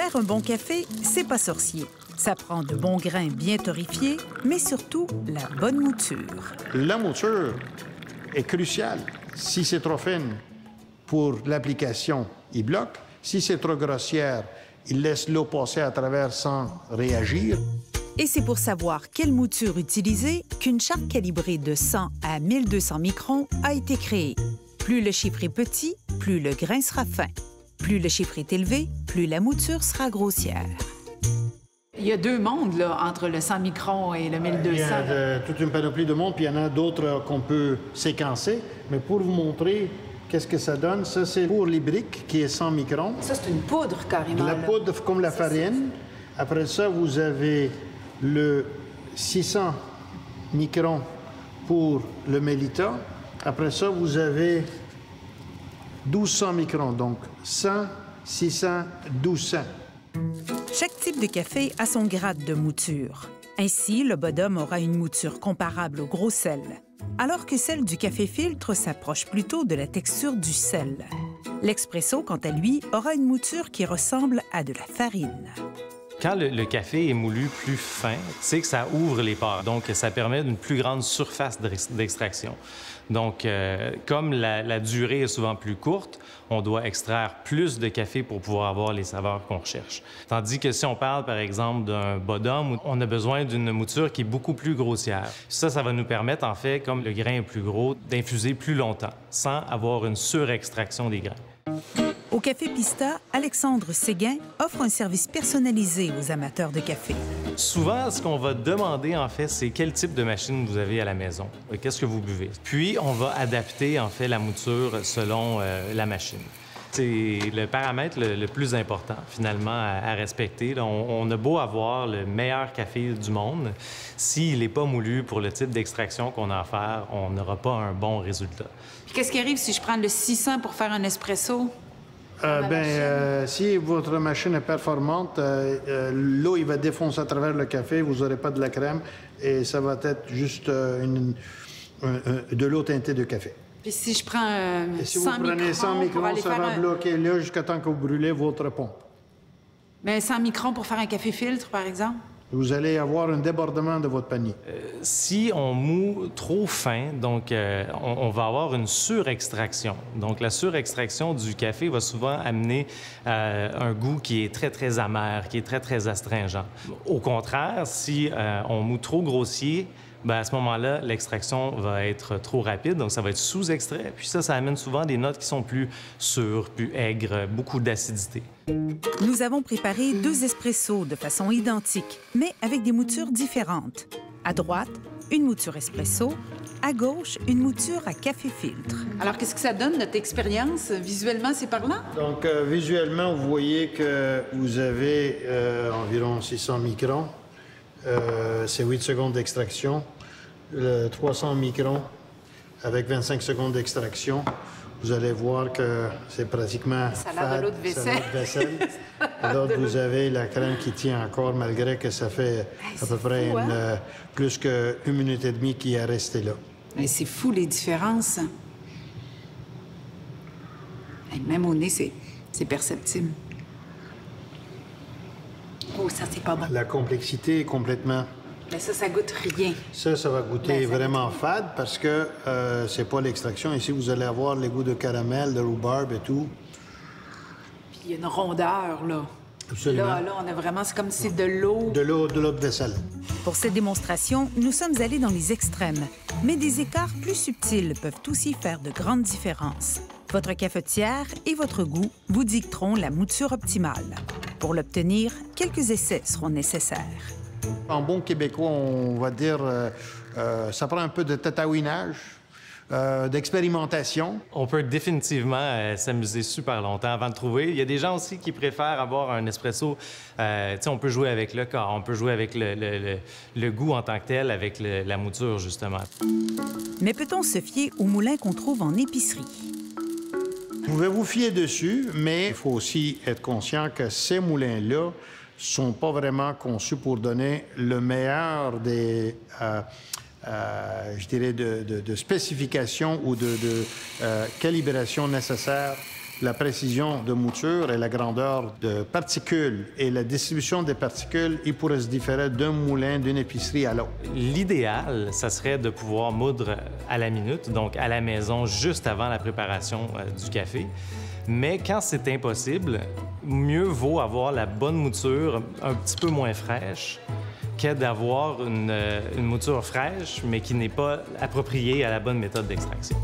Faire un bon café, c'est pas sorcier. Ça prend de bons grains bien torréfiés, mais surtout la bonne mouture. La mouture est cruciale. Si c'est trop fine pour l'application, il bloque. Si c'est trop grossière, il laisse l'eau passer à travers sans réagir. Et c'est pour savoir quelle mouture utiliser qu'une charte calibrée de 100 à 1200 microns a été créée. Plus le chiffre est petit, plus le grain sera fin. Plus le chiffre est élevé, plus la mouture sera grossière. Il y a deux mondes là, entre le 100 microns et le 1200. Il y a de- toute une panoplie de monde, puis il y en a d'autres euh, qu'on peut séquencer. Mais pour vous montrer qu'est-ce que ça donne, ça c'est pour les briques qui est 100 microns. Ça, c'est une poudre carrément. La là. poudre comme la farine. Après ça, vous avez le 600 microns pour le Mélita. Après ça, vous avez 1200 microns. Donc 100, 600, 1200. Chaque type de café a son grade de mouture. Ainsi, le Bodum aura une mouture comparable au gros sel, alors que celle du café filtre s'approche plutôt de la texture du sel. L'expresso, quant à lui, aura une mouture qui ressemble à de la farine. Quand le, café est moulu plus fin, c'est que ça ouvre les pores. Donc, ça permet une plus grande surface d'ex- d'extraction. Donc, euh, comme la, la durée est souvent plus courte, on doit extraire plus de café pour pouvoir avoir les saveurs qu'on recherche. Tandis que si on parle, par exemple, d'un bodum, on a besoin d'une mouture qui est beaucoup plus grossière. Ça, ça va nous permettre, en fait, comme le grain est plus gros, d'infuser plus longtemps, sans avoir une surextraction des grains. Au Café Pista, Alexandre Séguin offre un service personnalisé aux amateurs de café. Souvent, ce qu'on va demander, en fait, c'est quel type de machine vous avez à la maison. Qu'est-ce que vous buvez? Puis, on va adapter, en fait, la mouture selon euh, la machine. C'est le paramètre le, le plus important, finalement, à, à respecter. Là, on, on a beau avoir le meilleur café du monde, s'il n'est pas moulu pour le type d'extraction qu'on a à faire, on n'aura pas un bon résultat. Puis Qu'est-ce qui arrive si je prends le 600 pour faire un espresso? Euh, ben, euh, si votre machine est performante, euh, euh, l'eau, il va défoncer à travers le café, vous n'aurez pas de la crème et ça va être juste une- un- un- de l'eau teintée de café. Puis si je prends Et si 100 vous prenez 100 microns microns, ça va un... bloquer là jusqu'à temps que vous brûlez votre pompe. Mais 100 microns pour faire un café filtre, par exemple? Vous allez avoir un débordement de votre panier. Si on moue trop fin, donc euh, on, on va avoir une surextraction. Donc la surextraction du café va souvent amener euh, un goût qui est très très amer, qui est très très astringent. Au contraire, si euh, on moue trop grossier, ben à ce moment-là, l'extraction va être trop rapide, donc ça va être sous-extrait. Puis ça, ça amène souvent des notes qui sont plus sûres, plus aigres, beaucoup d'acidité. Nous avons préparé deux espressos de façon identique, mais avec des moutures différentes. À droite, une mouture espresso. À gauche, une mouture à café filtre. Alors, qu'est-ce que ça donne, notre expérience? Visuellement, c'est parlant? Donc, euh, visuellement, vous voyez que vous avez euh, environ 600 microns. Euh, c'est 8 secondes d'extraction. Le 300 microns avec 25 secondes d'extraction. Vous allez voir que c'est pratiquement Ça a l'air de vaisselle. Et L'autre, vous avez la crème qui tient encore, malgré que ça fait à peu près fou, hein? euh, plus qu'une minute et demie qui est restée là. Mais c'est fou, les différences. Même au nez, c'est perceptible. Oh, ça, c'est pas bon. La complexité est complètement Mais ça, ça goûte rien. Ça, ça va goûter Ben, ça vraiment fade parce que euh, c'est pas l'extraction. Ici, vous allez avoir les goûts de caramel, de rhubarbe et tout. Puis il y a une rondeur, là. Absolument. Là, là, on a vraiment... C'est comme si c'est de l'eau. De l'eau, de l'eau de vaisselle. Pour cette démonstration, nous sommes allés dans les extrêmes, mais des écarts plus subtils peuvent aussi faire de grandes différences. Votre cafetière et votre goût vous dicteront la mouture optimale. Pour l'obtenir, quelques essais seront nécessaires. En bon québécois, on va dire, euh, euh, ça prend un peu de tatouinage, euh, d'expérimentation. On peut définitivement euh, s'amuser super longtemps avant de trouver. Il y a des gens aussi qui préfèrent avoir un espresso. euh, tu sais, on peut jouer avec le corps, on peut jouer avec le, le- le- le goût en tant que tel, avec le- la mouture, justement. Mais peut-on se fier au moulin qu'on trouve en épicerie? Vous pouvez vous fier dessus, mais il faut aussi être conscient que ces moulins-là sont pas vraiment conçus pour donner le meilleur des, euh, euh, je dirais, de, spécifications ou de, euh, calibration nécessaires la précision de mouture et la grandeur de particules et la distribution des particules, il pourrait se différer d'un moulin, d'une épicerie à l'autre. L'idéal, ça serait de pouvoir moudre à la minute, donc à la maison, juste avant la préparation euh, du café. Mais quand c'est impossible, mieux vaut avoir la bonne mouture un petit peu moins fraîche que d'avoir une, euh, une mouture fraîche, mais qui n'est pas appropriée à la bonne méthode d'extraction.